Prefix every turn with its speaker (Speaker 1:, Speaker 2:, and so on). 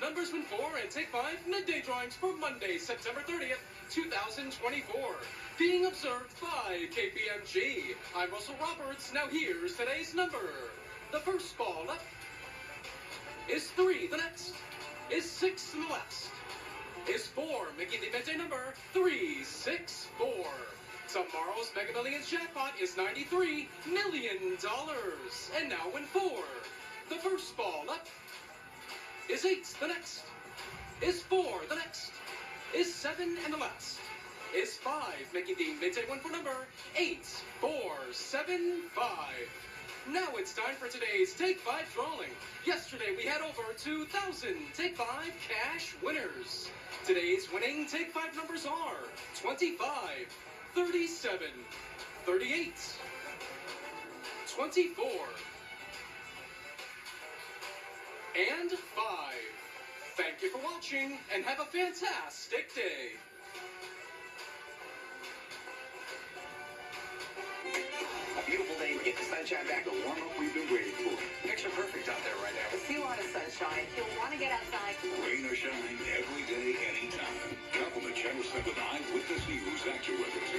Speaker 1: numbers win four and take five midday drawings for Monday, September 30th, 2024. Being observed by KPMG. I'm Russell Roberts. Now here's today's number. The first ball up is three. The next is six in the last. Is four, making the midday number three six four. Tomorrow's Mega Millions jackpot is $93 million. And now in four. The first ball up is eight. The next is four. The next is seven. And the last is five, making the midday win four number eight, four, seven, five. Now it's time for today's Take 5 drawing. Yesterday we had over 2,000 Take 5 cash winners. Today's winning Take 5 numbers are 25, 37, 38, 24, and 5. Thank you for watching and have a fantastic day.
Speaker 2: A beautiful day to get the sunshine back, the warm up we've been waiting for. Picture perfect out there right now.
Speaker 3: See a lot of sunshine. You'll want to get outside.
Speaker 4: Rain or shine, every day, anytime. Compliment Channel 7 Eyewitness News AccuWeather team.